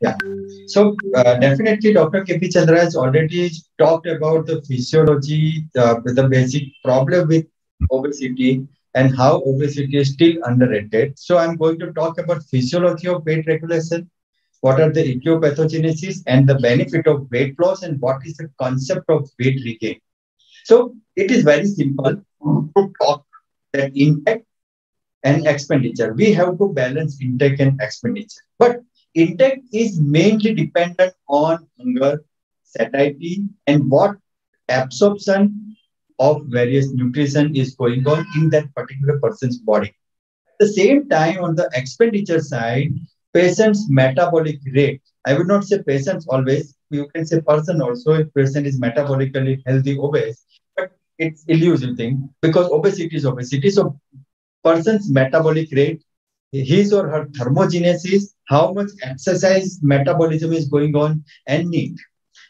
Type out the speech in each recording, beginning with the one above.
Yeah. So uh, definitely Dr. KP Chandra has already talked about the physiology, uh, the basic problem with obesity and how obesity is still underrated. So I'm going to talk about physiology of weight regulation, what are the etiopathogenesis and the benefit of weight loss and what is the concept of weight regain. So it is very simple to talk that intake and expenditure. We have to balance intake and expenditure. But intake is mainly dependent on hunger, satiety, and what absorption of various nutrition is going on in that particular person's body. At the same time, on the expenditure side, patient's metabolic rate, I would not say patients always, you can say person also if person is metabolically healthy, obese, but it's elusive thing because obesity is obesity. So person's metabolic rate his or her thermogenesis, how much exercise metabolism is going on, and need.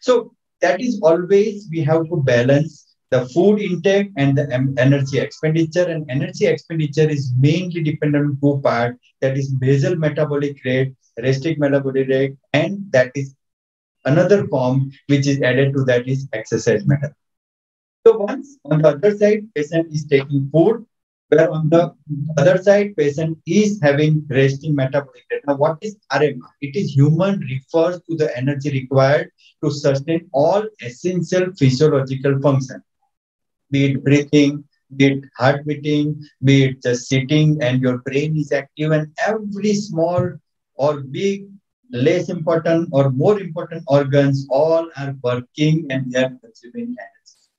So that is always we have to balance the food intake and the energy expenditure. And energy expenditure is mainly dependent on two parts that is basal metabolic rate, resting metabolic rate, and that is another form which is added to that is exercise metabolic. So once on the other side, patient is taking food, where on the other side, patient is having resting metabolic rate. Now, what is RMR? It is human refers to the energy required to sustain all essential physiological functions, be it breathing, be it heart beating, be it just sitting and your brain is active, and every small or big, less important or more important organs all are working and they are consuming energy.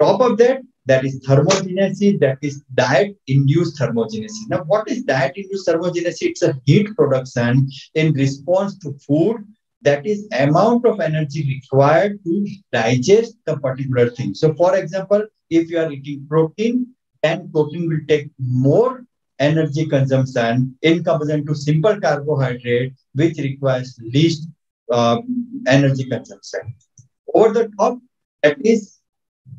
Top of that, that is thermogenesis, that is diet-induced thermogenesis. Now, what is diet-induced thermogenesis? It's a heat production in response to food that is amount of energy required to digest the particular thing. So, for example, if you are eating protein, then protein will take more energy consumption in comparison to simple carbohydrate, which requires least uh, energy consumption. Over the top, that is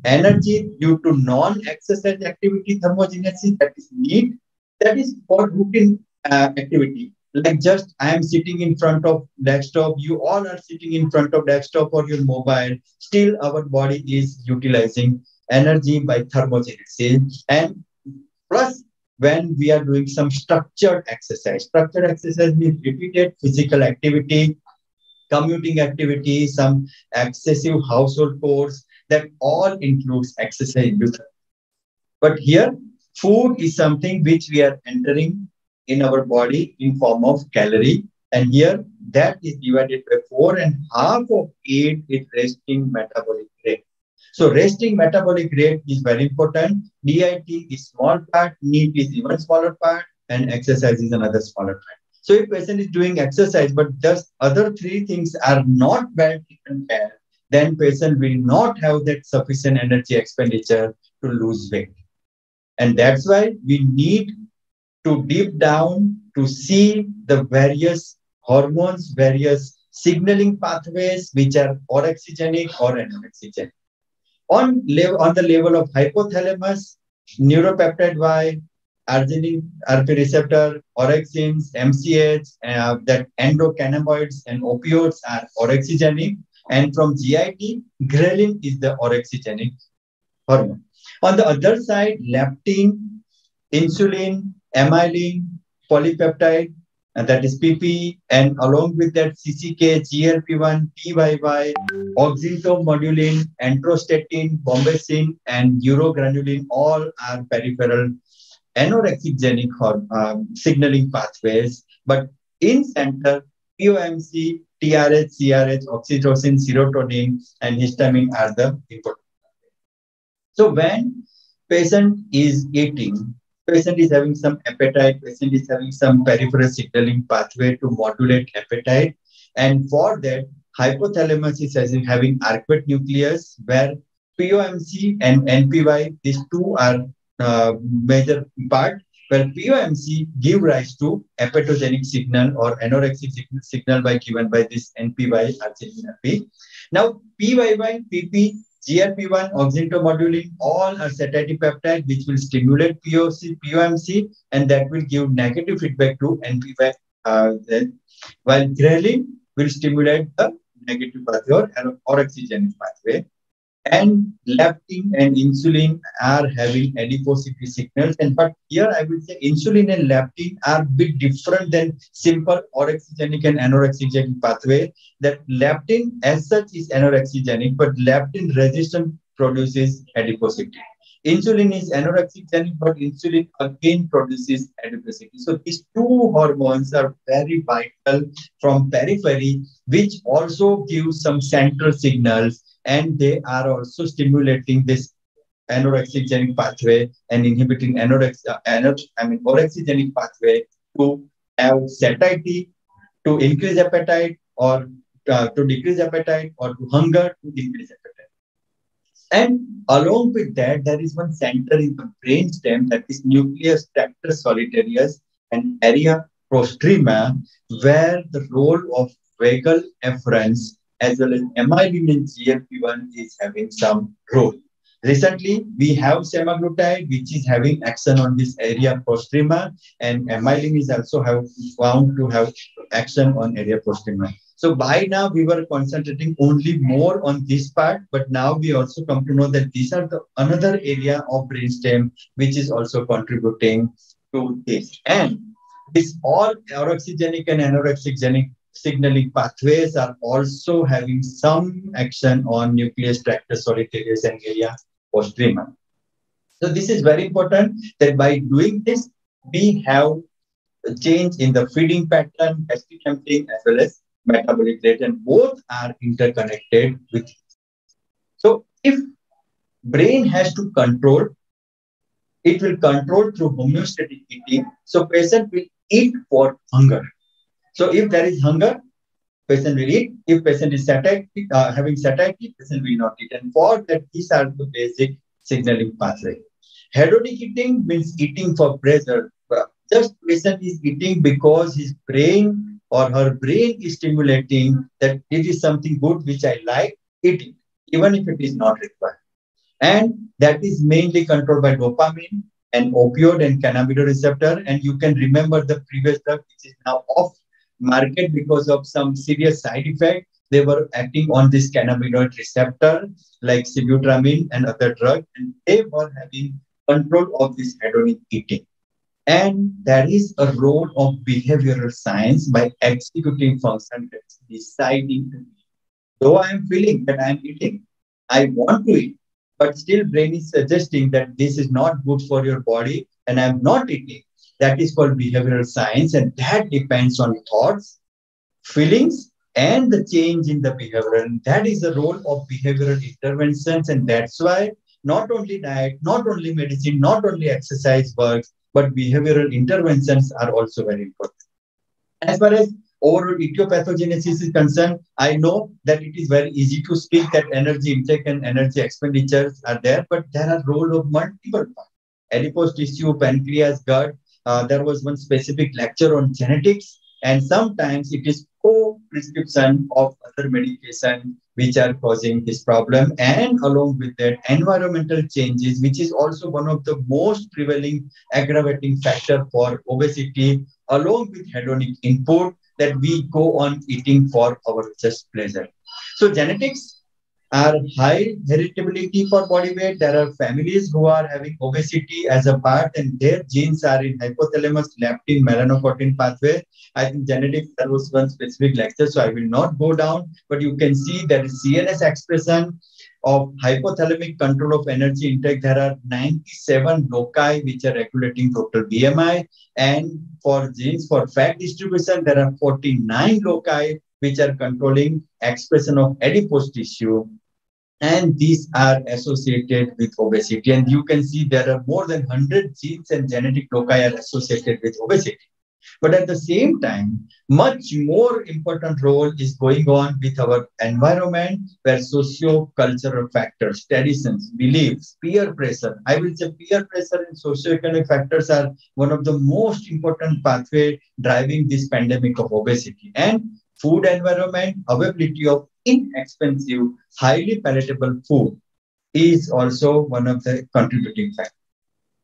energy due to non-exercise activity thermogenesis that is need that is for routine uh, activity. Like just i am sitting in front of desktop you all are sitting in front of desktop or your mobile still our body is utilizing energy by thermogenesis. And plus when we are doing some structured exercise structured exercise means repeated physical activity commuting activity some excessive household chores that all includes exercise. But here, food is something which we are entering in our body in form of calorie. And here, that is divided by four and half of it is resting metabolic rate. So resting metabolic rate is very important. DIT is small part, NEAT is even smaller part, and exercise is another smaller part. So if person is doing exercise, but just other three things are not well taken care, then patient will not have that sufficient energy expenditure to lose weight. And that's why we need to deep down to see the various hormones, various signaling pathways which are orexigenic or anorexigenic. On, level, on the level of hypothalamus, neuropeptide Y, arginine RP receptor, orexins, MCH, uh, that endocannabinoids and opioids are orexigenic. And from GIT, ghrelin is the orexigenic hormone. On the other side, leptin, insulin, amylin, polypeptide, and that is PP, and along with that CCK, GLP-1, PYY, oxyntomodulin, enterostatin, bombesin, and uroguanylin all are peripheral anorexigenic um, signaling pathways. But in center, POMC TRH, CRH, oxytocin, serotonin, and histamine are the important. So when patient is eating, patient is having some appetite, patient is having some peripheral signaling pathway to modulate appetite. And for that, hypothalamus is having arcuate nucleus where POMC and NPY, these two are uh, major part well, POMC give rise to appetogenic signal or anorexic signal by given by this NPY arginine Now, PYY, PP, GLP-1, oxyntomodulin, all are satiety peptide which will stimulate POC, POMC and that will give negative feedback to NPY uh, while ghrelin will stimulate the negative pathway or, or orexigenic pathway. And leptin and insulin are having adiposity signals. And but here I would say insulin and leptin are a bit different than simple orexigenic and anorexigenic pathway. That leptin as such is anorexigenic, but leptin resistance produces adiposity. Insulin is anorexigenic, but insulin again produces adiposity. So these two hormones are very vital from periphery, which also gives some central signals and they are also stimulating this anorexigenic pathway and inhibiting anorex, uh, I mean, orexigenic pathway to have satiety, to increase appetite, or uh, to decrease appetite, or to hunger, to increase appetite. And along with that, there is one center in the brainstem that is nucleus tractus solitarius and area postrema, where the role of vagal efferents as well as amylin and GLP-1 is having some role. Recently, we have semaglutide, which is having action on this area postrema, and amylin is also have found to have action on area postrema. So by now we were concentrating only more on this part, but now we also come to know that these are the another area of brainstem which is also contributing to this. And this all orexigenic and anorexigenic signaling pathways are also having some action on nucleus tractus solitarius and area postrema. So this is very important that by doing this, we have a change in the feeding pattern, gastric emptying, as well as metabolic rate and both are interconnected with so if brain has to control it will control through homeostatic eating so patient will eat for hunger so if there is hunger patient will eat if patient is satiety uh, having satiety patient will not eat and for that these are the basic signaling pathway hedonic eating means eating for pleasure just patient is eating because his brain or her brain is stimulating that it is something good which I like, eating, even if it is not required. And that is mainly controlled by dopamine and opioid and cannabinoid receptor. And you can remember the previous drug, which is now off market because of some serious side effect. They were acting on this cannabinoid receptor, like sibutramine and other drugs, and they were having control of this hedonic eating. And that is a role of behavioral science by executing function deciding to eat. Though I am feeling that I am eating, I want to eat, but still brain is suggesting that this is not good for your body and I'm not eating. That is called behavioral science and that depends on thoughts, feelings, and the change in the behavior. And that is the role of behavioral interventions. And that's why not only diet, not only medicine, not only exercise works, but behavioral interventions are also very important. As far as overall etiopathogenesis is concerned, I know that it is very easy to speak that energy intake and energy expenditures are there, but there are role of multiple parts. Adipose tissue, pancreas, gut. Uh, there was one specific lecture on genetics, and sometimes it is co-prescription of other medication which are causing this problem. And along with that environmental changes which is also one of the most prevailing aggravating factor for obesity along with hedonic input that we go on eating for our just pleasure. So genetics are high heritability for body weight. There are families who are having obesity as a part, and their genes are in hypothalamus, leptin, melanocortin pathway. I think genetics, there was one specific lecture, so I will not go down, but you can see is CNS expression of hypothalamic control of energy intake. There are 97 loci which are regulating total BMI. And for genes for fat distribution, there are 49 loci which are controlling expression of adipose tissue. And these are associated with obesity. And you can see there are more than 100 genes and genetic loci are associated with obesity. But at the same time, much more important role is going on with our environment, where socio-cultural factors, traditions, beliefs, peer pressure. I will say peer pressure and socio-economic factors are one of the most important pathway driving this pandemic of obesity. And food environment, availability of inexpensive, highly palatable food is also one of the contributing factors.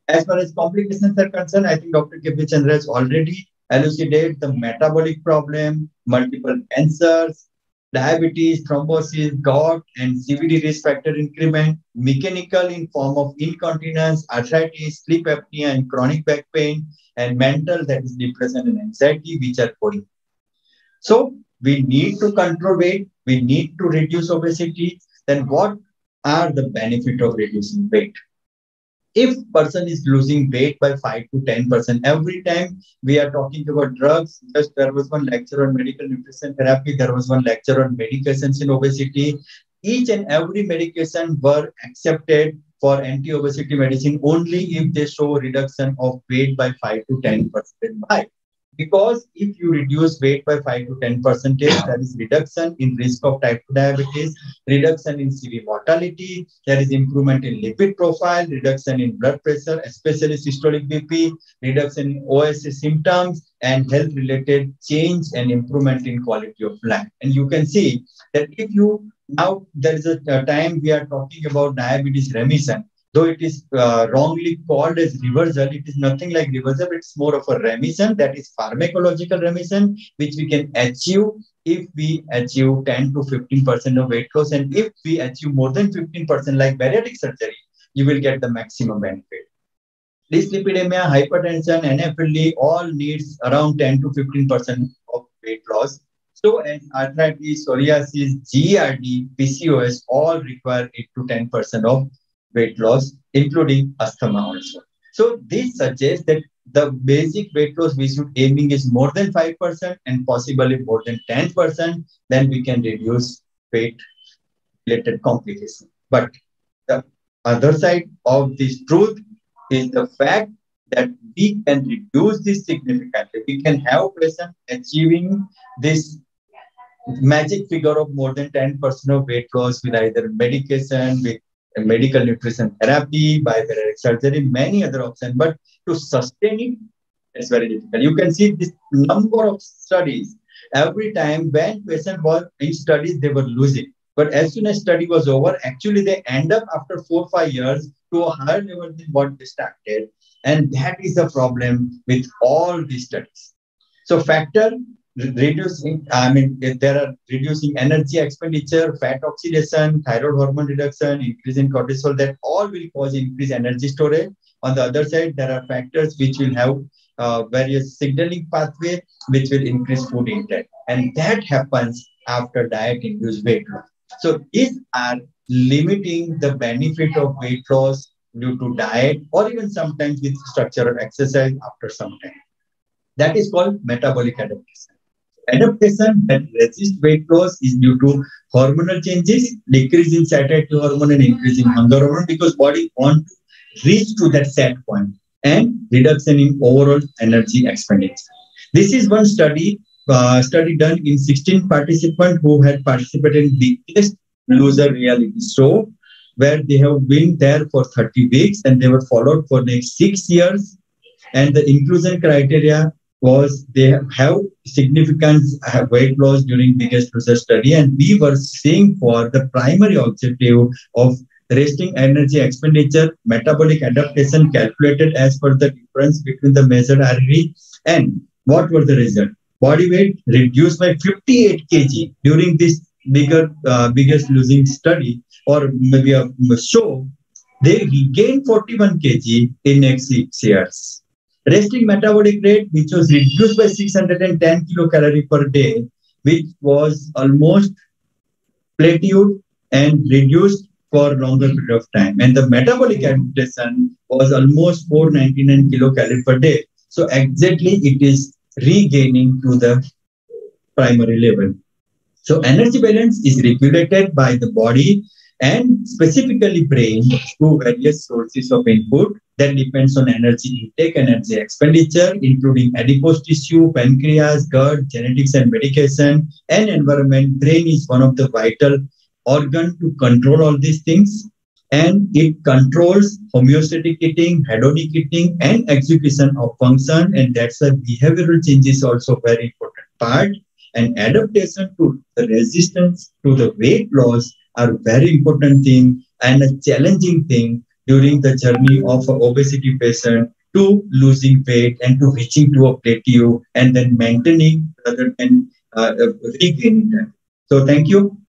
As far as complications are concerned, I think Dr. K.P. Chandra has already elucidated the metabolic problem, multiple cancers, diabetes, thrombosis, gout, and CVD risk factor increment, mechanical in form of incontinence, arthritis, sleep apnea, and chronic back pain, and mental, that is depression and anxiety, which are coding. So we need to control weight, we need to reduce obesity. Then what are the benefit of reducing weight? if person is losing weight by 5 to 10% every time we are talking about drugs just there was one lecture on medical nutrition therapy there was one lecture on medications in obesity each and every medication were accepted for anti-obesity medicine only if they show reduction of weight by 5 to 10% why because if you reduce weight by 5 to 10 percentage, there is reduction in risk of type 2 diabetes, reduction in CV mortality, there is improvement in lipid profile, reduction in blood pressure, especially systolic BP, reduction in OSA symptoms, and health-related change and improvement in quality of life. And you can see that if you now there is a time we are talking about diabetes remission though it is uh, wrongly called as reversal, it is nothing like reversal. It's more of a remission, that is pharmacological remission, which we can achieve if we achieve 10 to 15% of weight loss. And if we achieve more than 15% like bariatric surgery, you will get the maximum benefit. Dyslipidemia, hypertension, NAFLD all needs around 10 to 15% of weight loss. So as arthritis, psoriasis, GERD, PCOS all require 8 to 10% of weight loss, including asthma also. So this suggests that the basic weight loss we should aiming is more than 5% and possibly more than 10%, then we can reduce weight related complications. But the other side of this truth is the fact that we can reduce this significantly. We can have patients achieving this magic figure of more than 10% of weight loss with either medication, with medical nutrition therapy, bariatric surgery, many other options. But to sustain it, it's very difficult. You can see this number of studies. Every time when patient was in studies, they were losing. But as soon as study was over, actually they end up after four or five years to a higher level than what they started. And that is the problem with all these studies. So factor reducing, I mean, there are reducing energy expenditure, fat oxidation, thyroid hormone reduction, increase in cortisol, that all will cause increased energy storage. On the other side, there are factors which will have uh, various signaling pathway, which will increase food intake. And that happens after diet-induced weight loss. So these are limiting the benefit of weight loss due to diet or even sometimes with structural exercise after some time. That is called metabolic adaptation. Adaptation that resists weight loss is due to hormonal changes, decrease in satiety hormone and increase in hunger hormone because body want to reach to that set point and reduction in overall energy expenditure. This is one study uh, study done in 16 participants who had participated in biggest loser reality show where they have been there for 30 weeks and they were followed for next six years and the inclusion criteria was they have significant weight loss during biggest research study and we were seeing for the primary objective of resting energy expenditure metabolic adaptation calculated as per the difference between the measured RRE and what were the result. Body weight reduced by 58 kg during this bigger uh, biggest losing study or maybe a show they regained 41 kg in next six years Resting metabolic rate, which was reduced by 610 kilocalorie per day, which was almost plateaued and reduced for longer period of time. And the metabolic mm-hmm. adaptation was almost 499 kilocalorie per day. So exactly it is regaining to the primary level. So energy balance is regulated by the body and specifically brain through various sources of input that depends on energy intake, energy expenditure, including adipose tissue, pancreas, gut, genetics and medication, and environment. Brain is one of the vital organ to control all these things. And it controls homeostatic eating, hedonic eating, and execution of function. And that's why behavioral change is also very important part. And adaptation to the resistance to the weight loss are very important thing and a challenging thing during the journey of an obesity patient to losing weight and to reaching to a plateau and then maintaining rather than uh, regaining that. So thank you.